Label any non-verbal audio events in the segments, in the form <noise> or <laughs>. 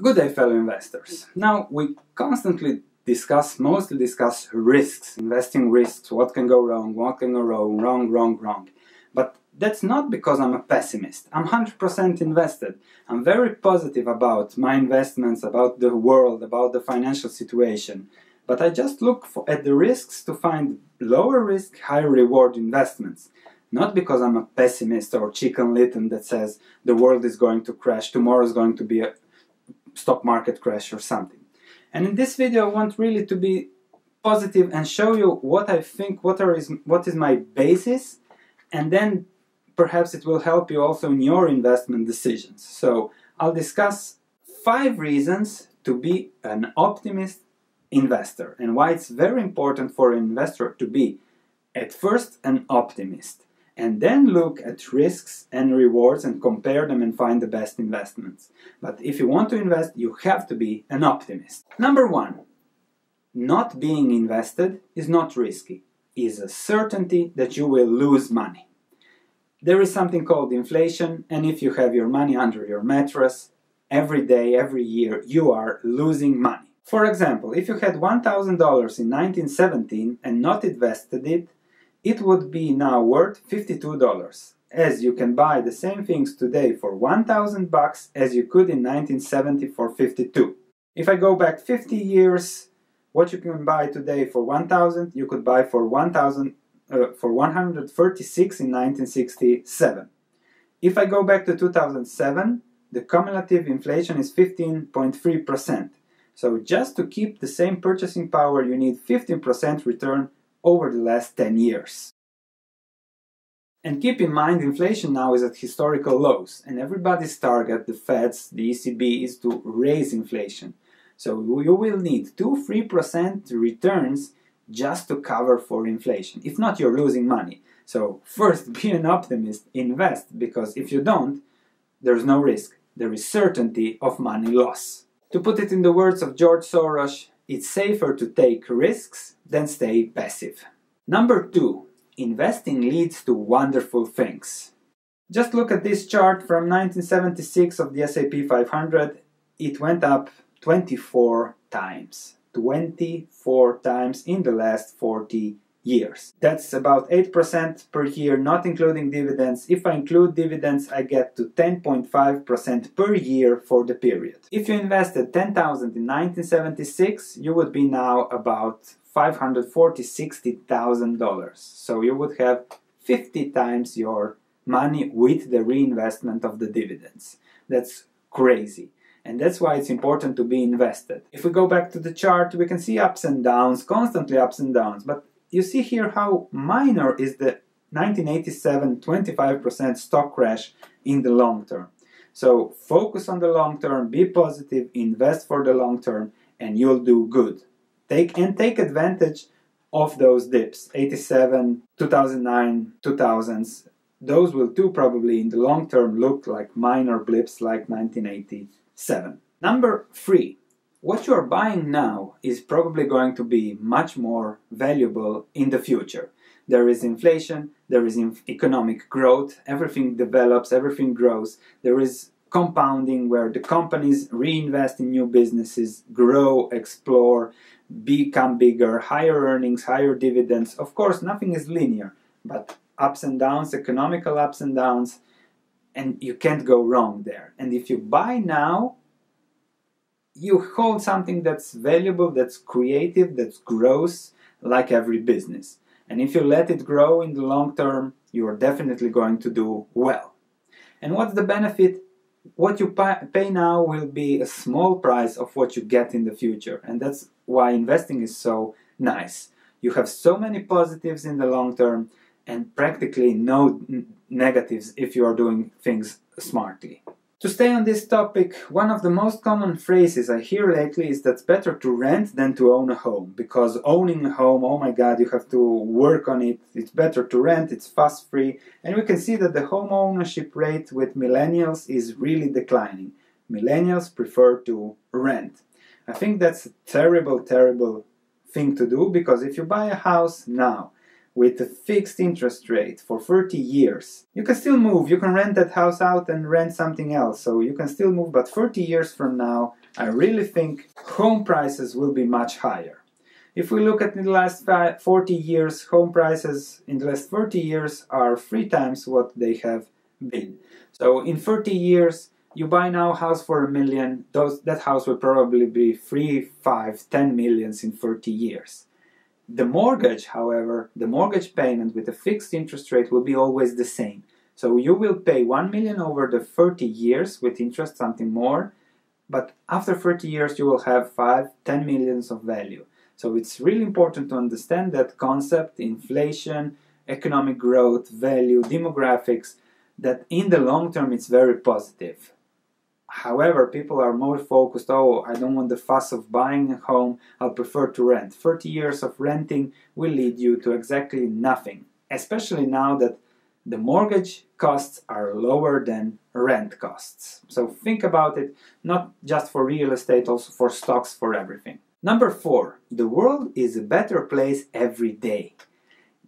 Good day, fellow investors. Now, we constantly discuss, mostly discuss risks, investing risks, what can go wrong, what can go wrong, wrong, wrong, wrong. But that's not because I'm a pessimist. I'm 100% invested. I'm very positive about my investments, about the world, about the financial situation. But I just look for, at the risks to find lower risk, higher reward investments. Not because I'm a pessimist or chicken little that says the world is going to crash, tomorrow is going to be a stock market crash or something. And in this video I want really to be positive and show you what I think, what, are is, what is my basis, and then perhaps it will help you also in your investment decisions. So I'll discuss five reasons to be an optimist investor and why it's very important for an investor to be at first an optimist and then look at risks and rewards and compare them and find the best investments. But if you want to invest, you have to be an optimist. Number one, not being invested is not risky, is a certainty that you will lose money. There is something called inflation, and if you have your money under your mattress, every day, every year, you are losing money. For example, if you had $1,000 in 1917 and not invested it, it would be now worth $52 as you can buy the same things today for 1000 bucks as you could in 1970 for 52. If I go back 50 years, what you can buy today for 1000 you could buy for 1000 uh, for 136 in 1967. If I go back to 2007, the cumulative inflation is 15.3%. So just to keep the same purchasing power, you need 15% return over the last 10 years. And keep in mind, inflation now is at historical lows, and everybody's target, the Feds, the ECB, is to raise inflation. So you will need 2 3% returns just to cover for inflation. If not, you're losing money. So, first, <laughs> be an optimist, invest, because if you don't, there's no risk. There is certainty of money loss. To put it in the words of George Soros, it's safer to take risks than stay passive. Number two, investing leads to wonderful things. Just look at this chart from 1976 of the S&P 500. It went up 24 times. 24 times in the last 40 years. That's about 8% per year, not including dividends. If I include dividends, I get to 10.5% per year for the period. If you invested 10,000 in 1976, you would be now about 540 $60,000. So you would have 50 times your money with the reinvestment of the dividends. That's crazy. And that's why it's important to be invested. If we go back to the chart, we can see ups and downs, constantly ups and downs. But you see here how minor is the 1987 25% stock crash in the long term. So focus on the long term, be positive, invest for the long term, and you'll do good. Take and take advantage of those dips 87, 2009, 2000s. Those will too probably in the long term look like minor blips like 1987. Number three, what you are buying now is probably going to be much more valuable in the future. There is inflation, there is economic growth, everything develops, everything grows. There is compounding where the companies reinvest in new businesses, grow, explore, become bigger, higher earnings, higher dividends. Of course, nothing is linear, but ups and downs, economical ups and downs, and you can't go wrong there. And if you buy now, you hold something that's valuable, that's creative, that grows like every business. And if you let it grow in the long term, you are definitely going to do well. And what's the benefit? What you pay now will be a small price of what you get in the future. And that's why investing is so nice. You have so many positives in the long term and practically no negatives if you are doing things smartly. To stay on this topic, one of the most common phrases I hear lately is that it's better to rent than to own a home. Because owning a home, oh my god, you have to work on it. It's better to rent, it's fast free. And we can see that the home ownership rate with millennials is really declining. Millennials prefer to rent. I think that's a terrible, terrible thing to do because if you buy a house now, with a fixed interest rate for 30 years, you can still move. You can rent that house out and rent something else. So you can still move, but 30 years from now, I really think home prices will be much higher. If we look at the last 40 years, home prices in the last 30 years are three times what they have been. So in 30 years, you buy now a house for a million, those, that house will probably be 3, five, ten millions in 30 years. The mortgage, however, the mortgage payment with a fixed interest rate will be always the same. So you will pay 1 million over the 30 years with interest, something more, but after 30 years you will have 5, 10 millions of value. So it's really important to understand that concept, inflation, economic growth, value, demographics, that in the long term it's very positive. However, people are more focused, oh, I don't want the fuss of buying a home, I'll prefer to rent. 30 years of renting will lead you to exactly nothing, especially now that the mortgage costs are lower than rent costs. So think about it, not just for real estate, also for stocks, for everything. Number four, the world is a better place every day.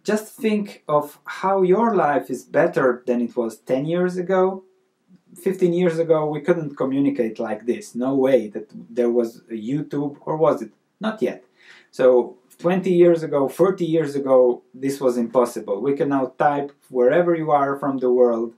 Just think of how your life is better than it was 10 years ago, 15 years ago we couldn't communicate like this. No way that there was a youtube or was it? Not yet. So 20 years ago 30 years ago this was impossible. We can now type wherever you are from the world.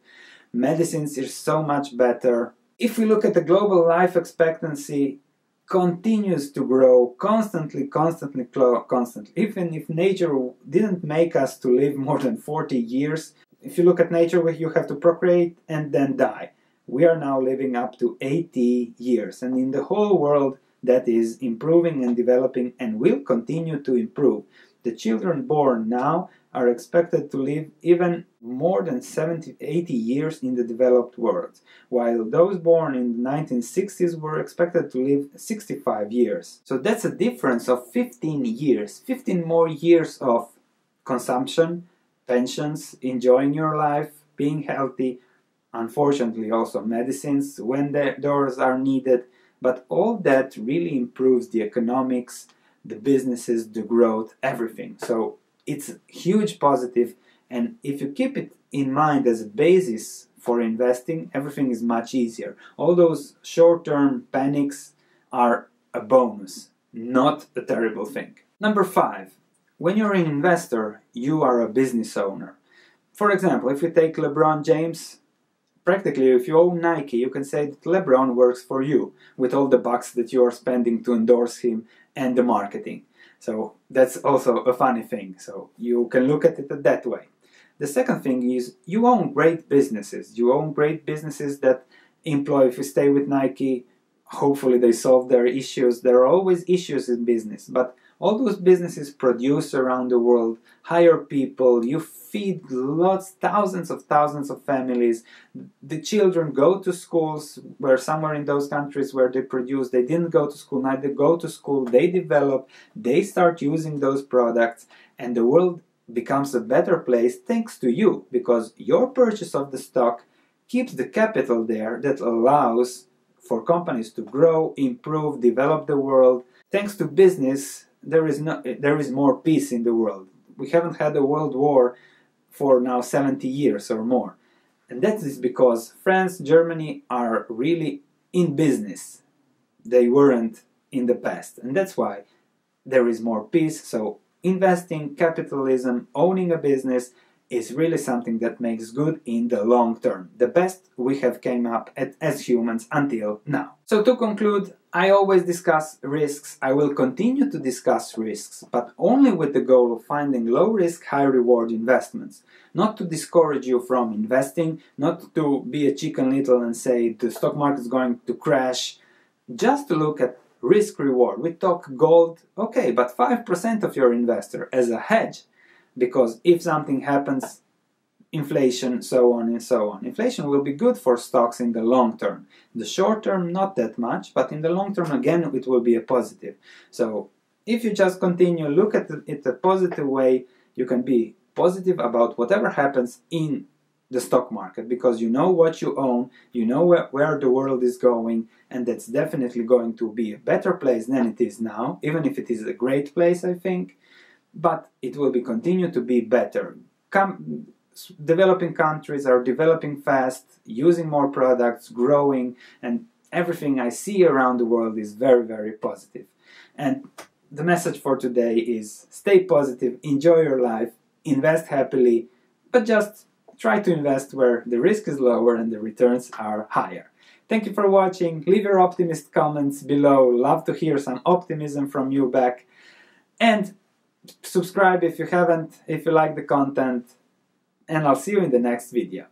Medicines is so much better. If we look at the global life expectancy continues to grow constantly constantly constantly. Even if nature didn't make us to live more than 40 years if you look at nature you have to procreate and then die we are now living up to 80 years, and in the whole world that is improving and developing and will continue to improve. The children born now are expected to live even more than 70 80 years in the developed world, while those born in the 1960s were expected to live 65 years. So that's a difference of 15 years, 15 more years of consumption, pensions, enjoying your life, being healthy, unfortunately also medicines when the, doors are needed. But all that really improves the economics the businesses the growth everything. So it's huge positive. And if you keep it in mind as a basis for investing everything is much easier. All those short-term panics are a bonus not a terrible thing. Number five when you're an investor you are a business owner. For example if you take lebron james practically if you own Nike, you can say that LeBron works for you with all the bucks that you are spending to endorse him and the marketing. So that's also a funny thing. So you can look at it that way. The second thing is you own great businesses. You own great businesses that employ, if you stay with Nike, hopefully they solve their issues. There are always issues in business, but all those businesses produce around the world, hire people, you feed lots, thousands of thousands of families. The children go to schools where somewhere in those countries where they produce, they didn't go to school, now they go to school, they develop, they start using those products, and the world becomes a better place thanks to you because your purchase of the stock keeps the capital there that allows for companies to grow, improve, develop the world. Thanks to business, there is no there is more peace in the world. We haven't had a world war for now 70 years or more. And that is because France, Germany are really in business. They weren't in the past. And that's why there is more peace. So investing, capitalism, owning a business is really something that makes good in the long term. The best we have came up at, as humans until now. So to conclude, I always discuss risks. I will continue to discuss risks, but only with the goal of finding low risk, high reward investments. Not to discourage you from investing, not to be a chicken little and say the stock market is going to crash. Just to look at risk reward. We talk gold, okay, but 5% of your investor as a hedge because if something happens, inflation, so on and so on. Inflation will be good for stocks in the long term. The short term, not that much, but in the long term, again, it will be a positive. So if you just continue, look at it a positive way, you can be positive about whatever happens in the stock market because you know what you own, you know where, where the world is going, and that's definitely going to be a better place than it is now, even if it is a great place, I think but it will be continue to be better. Developing countries are developing fast, using more products, growing, and everything I see around the world is very, very positive. And the message for today is stay positive, enjoy your life, invest happily, but just try to invest where the risk is lower and the returns are higher. Thank you for watching. Leave your optimist comments below. Love to hear some optimism from you back. And subscribe if you haven't, if you like the content. And I'll see you in the next video.